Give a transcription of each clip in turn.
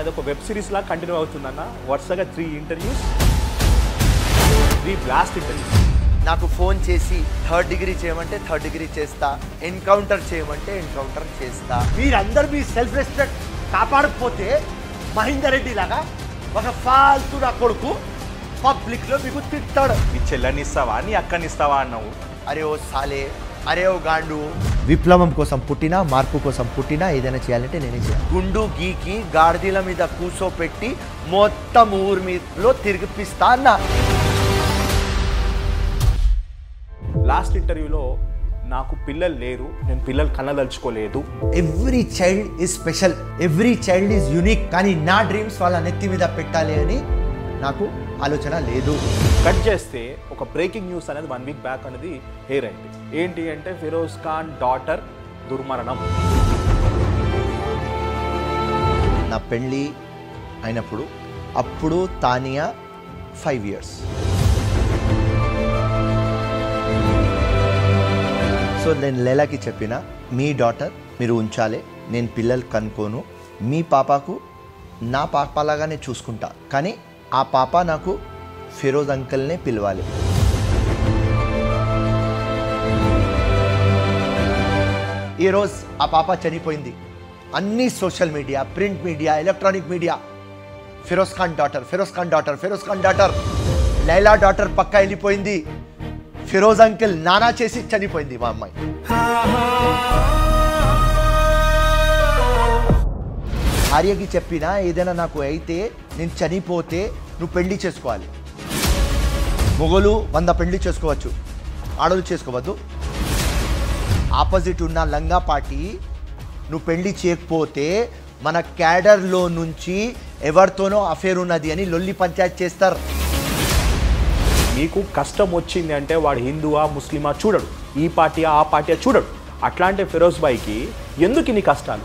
అనేది ఒక web series లా continue అవుతుందన్న వరుసగా three interviews three blast interviews నాకు ఫోన్ చేసి థర్డ్ డిగ్రీ చేయమంటే థర్డ్ డిగ్రీ చేస్తా ఎన్కౌంటర్ చేయమంటే ఎన్కౌంటర్ చేస్తా. మీరందరూ మీ సెల్ఫ్ రెస్పెక్ట్ కాపాడకపోతే మహేందర్ రెడ్డి లాగా ఒక ఫాల్తు నా కొడుకు పబ్లిక్లో మీకు తిట్టాడు. నీ చెల్లెని ఇస్తావా నీ అక్కని ఇస్తావా అన్నావు? అరే ఓ సాలే అరే ఓ గాండు. విప్లవం కోసం పుట్టినా మార్పు కోసం పుట్టినా ఏదైనా చేయాలంటే నేనే చేయాలి. గుండు గీకి గాడిదల మీద కూర్చోపెట్టి మొత్తం ఊరి మీదలో తిరిగిపిస్తా అన్నా. లాస్ట్ ఇంటర్వ్యూలో నాకు పిల్లలు లేరు నేను పిల్లలు కన్నదలుచుకోలేదు every child is special every child is unique కానీ నా డ్రీమ్స్ వాళ్ళ నెత్తి మీద పెట్టాలి అని నాకు ఆలోచన లేదు. కట్ చేస్తే ఒక బ్రేకింగ్ న్యూస్ అనేది వన్ వీక్ బ్యాక్ అనేది హెయిర్ అయింది ఏంటి అంటే ఫిరోజ్ ఖాన్ డాటర్ దుర్మరణం. నా పెళ్ళి అయినప్పుడు అప్పుడు తానియా ఫైవ్ ఇయర్స్ సో నేను లేలాకి చెప్పిన మీ డాటర్ మీరు ఉంచాలి నేను పిల్లలు కనుక్కోను మీ పాపకు నా పాపలాగానే చూసుకుంటా. కానీ ఆ పాప నాకు ఫిరోజ్ అంకల్నే పిలవాలి. ఈరోజు ఆ పాప చనిపోయింది. అన్ని social media print media electronic media. Feroz Khan daughter Feroz Khan daughter Feroz Khan daughter. Laila daughter పక్క వెళ్ళిపోయింది. ఫిరోజ్ అంకిల్ నానా చేసి చనిపోయింది మా అమ్మాయి. భార్యకి చెప్పినా ఏదైనా నాకు అయితే నేను చనిపోతే నువ్వు పెళ్ళి చేసుకోవాలి. మొగలు వంద పెళ్ళి చేసుకోవచ్చు. ఆడలు చేసుకోవద్దు. ఆపోజిట్ ఉన్న లంగా పార్టీ నువ్వు పెళ్ళి చేయకపోతే మన క్యాడర్లో నుంచి ఎవరితోనో అఫేర్ ఉన్నది అని లొల్లి పంచాయత్ చేస్తారు. మీకు కష్టం వచ్చింది అంటే వాడు హిందువా ముస్లిమా చూడడు. ఈ పార్టీ ఆ పార్టీ చూడడు. అట్లాంటి ఫిరోజ్ బాయ్కి ఎందుకు ఇన్ని కష్టాలు?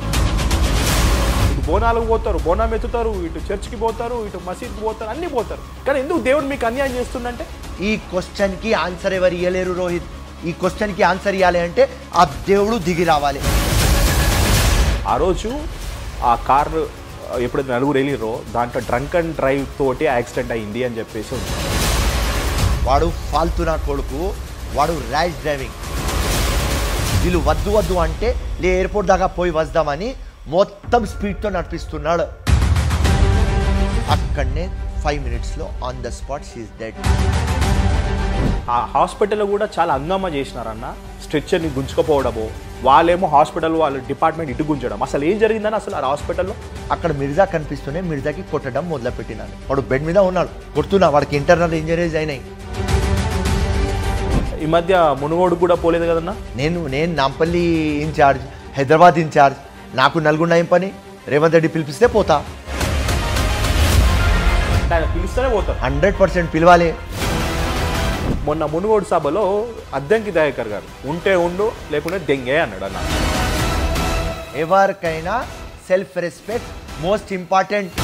బోనాలకు పోతారు బోనం ఎత్తుతారు ఇటు చర్చ్కి పోతారు ఇటు మసీద్కి పోతారు అన్నీ పోతారు. కానీ ఎందుకు దేవుడు మీకు అన్యాయం చేస్తుందంటే? ఈ క్వశ్చన్కి ఆన్సర్ ఎవరు ఇవ్వలేరు రోహిత్. ఈ క్వశ్చన్కి ఆన్సర్ ఇవ్వాలి అంటే ఆ దేవుడు దిగి రావాలి. ఆ రోజు ఆ కార్ ఎప్పుడైతే నలుగురు వెళ్ళిరో దాంట్లో డ్రంక్ అండ్ డ్రైవ్ తోటి యాక్సిడెంట్ అయింది అని చెప్పేసి. వాడు ఫాల్తు నా కొడుకు వాడు ర్యాష్ డ్రైవింగ్. వీళ్ళు వద్దు వద్దు అంటే లే ఎయిర్పోర్ట్ దాకా పోయి వద్దామని మొత్తం స్పీడ్తో నడిపిస్తున్నాడు. అక్కడనే ఫైవ్ మినిట్స్లో on the spot she dead ఆ హాస్పిటల్లో కూడా చాలా హంగామా చేసినారన్న. స్ట్రెచ్చర్ని గుంజుకపోవడము వాళ్ళేమో హాస్పిటల్ వాళ్ళ డిపార్ట్మెంట్ ఇటు గుంజడం. అసలు ఏం జరిగిందని అసలు ఆ హాస్పిటల్లో అక్కడ మిర్జా కనిపిస్తూనే మిర్జాకి కొట్టడం మొదలుపెట్టినాను వాడు బెడ్ మీద ఉన్నాడు. కొడుతున్నా వాడికి ఇంటర్నల్ ఇంజరీస్ అయినాయి. ఈ మధ్య మునుగోడు కూడా పోలేదు కదన్నా? నేను నేను నాంపల్లి ఇన్ఛార్జ్ హైదరాబాద్ ఇన్ఛార్జ్ నాకు నల్గొండ ఏం పని? రేవంత్ రెడ్డి పిలిపిస్తే పోతా. పిలుస్తూనే పోతారు హండ్రెడ్ పర్సెంట్ పిలవాలి. మొన్న మునుగోడు సభలో అద్దంకి దయాకర్ గారు ఉంటే ఉండు లేకుంటే దెంగే అన్నాడు అన్న. ఎవరికైనా సెల్ఫ్ రెస్పెక్ట్ మోస్ట్ ఇంపార్టెంట్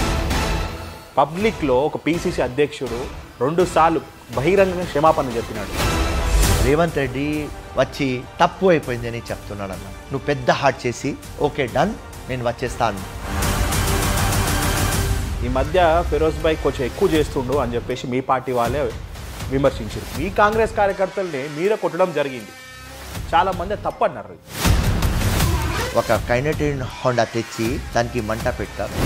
పబ్లిక్లో ఒక పీసీసీ అధ్యక్షుడు రెండు సార్లు బహిరంగంగా క్షమాపణ చెప్పినాడు. రేవంత్ రెడ్డి వచ్చి తప్పు అయిపోయింది అని చెప్తున్నాడు అన్న నువ్వు పెద్ద హార్ట్ చేసి ఓకే డన్ నేను వచ్చేస్తాను. ఈ మధ్య ఫిరోజ్ భాయ్ కొంచెం ఎక్కువ చేస్తుండు అని చెప్పేసి మీ పార్టీ వాళ్ళే విమర్శించారు. మీ కాంగ్రెస్ కార్యకర్తల్ని మీరే కొట్టడం జరిగింది. చాలా మంది తప్పు అన్నారు ఒక కైనటిన్ హోండా తెచ్చి దానికి మంట పెడతారు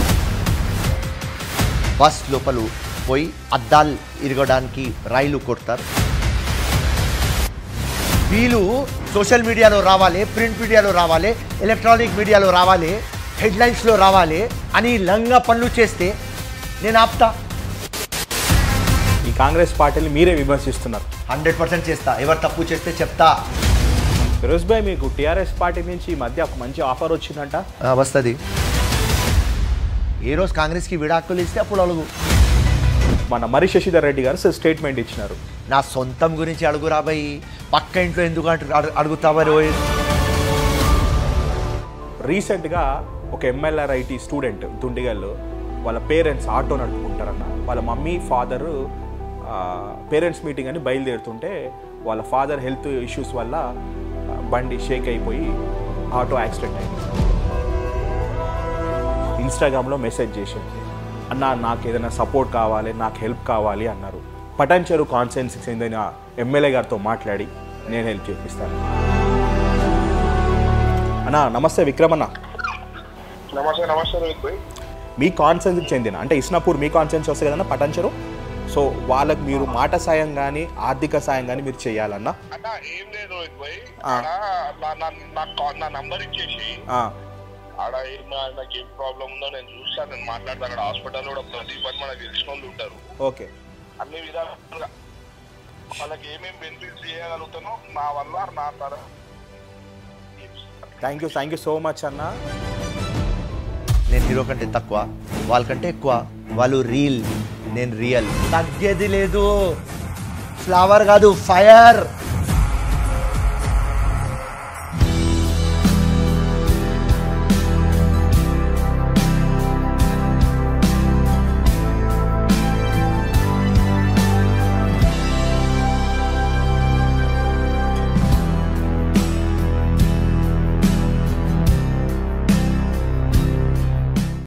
బస్ లోపల పోయి అద్దాలు ఇరగడానికి రైలు కొడతారు. వీళ్ళు సోషల్ మీడియాలో రావాలి ప్రింట్ మీడియాలో రావాలి ఎలక్ట్రానిక్ మీడియాలో రావాలి హెడ్లైన్స్లో రావాలి అని లంగా పనులు చేస్తే నేను ఆపుతా. ఈ కాంగ్రెస్ పార్టీని మీరే విమర్శిస్తున్నారు. హండ్రెడ్ పర్సెంట్ చేస్తా. ఎవరు తప్పు చేస్తే చెప్తా. ఫిరోజ్ భాయ్ మీకు టీఆర్ఎస్ పార్టీ నుంచి ఈ మధ్య ఒక మంచి ఆఫర్ వచ్చిందంట? వస్తుంది. ఏ రోజు కాంగ్రెస్కి విడాకులు ఇస్తే అప్పుడు అడుగు మన మరి శశిధర్ రెడ్డి గారు స్టేట్మెంట్ ఇచ్చినారు. నా సొంతం గురించి అడుగు రాబాయి. పక్క ఇంట్లో ఎందుకు అడుగుతావా రోయ్? రీసెంట్గా ఒక ఎంఎల్ఆర్ ఐటీ స్టూడెంట్ దుండిగల్లో వాళ్ళ పేరెంట్స్ ఆటో నడుపుకుంటారన్న. వాళ్ళ మమ్మీ ఫాదరు పేరెంట్స్ మీటింగ్ అని బయలుదేరుతుంటే వాళ్ళ ఫాదర్ హెల్త్ ఇష్యూస్ వల్ల బండి షేక్ అయిపోయి ఆటో యాక్సిడెంట్ అయింది. ఇన్స్టాగ్రామ్లో మెసేజ్ చేసింది. అన్న నాకు ఏదైనా సపోర్ట్ కావాలి నాకు హెల్ప్ కావాలి అన్నారు. పటాన్చెరు కాన్సెన్స్కి చెందిన ఎమ్మెల్యే గారితో మాట్లాడి నేను హెల్ప్ చేపిస్తాను. అన్న నమస్తే విక్రమ్ అన్న నమస్తే నమస్తే రోహిత్ భాయ్. మీ కాన్సెన్స్కి చెందిన అంటే ఇస్నాపూర్ మీ కాన్సెన్స్ వస్తుంది కదన్నా పటాన్చెరు? సో వాళ్ళకి మీరు మాట సాయం కానీ ఆర్థిక సాయం కానీ మీరు చేయాలన్నా? అన్న ఏం లేదు రోహిత్ భాయ్. నా- నంబర్ ఇచ్చేసి ఆడ నాకు ఏం ప్రాబ్లం ఉందో నేను చూస్తాను నేను మాట్లాడతాను అక్కడ హాస్పిటల్ కూడా ప్రతి పని మనకు తెలిసిన వాళ్ళు ఉంటారు. ఓకే. అన్ని విధాలుగా వాళ్ళకి ఏమేమి బెనిఫిట్స్ చేయగలుగుతానో నా వల్ల నా తర thank you thank you so much అన్న. నేను హీరో కంటే తక్కువ వాళ్ళకంటే ఎక్కువ వాళ్ళు రీల్ నేను రియల్ తగ్గేది లేదు. ఫ్లవర్ కాదు ఫైర్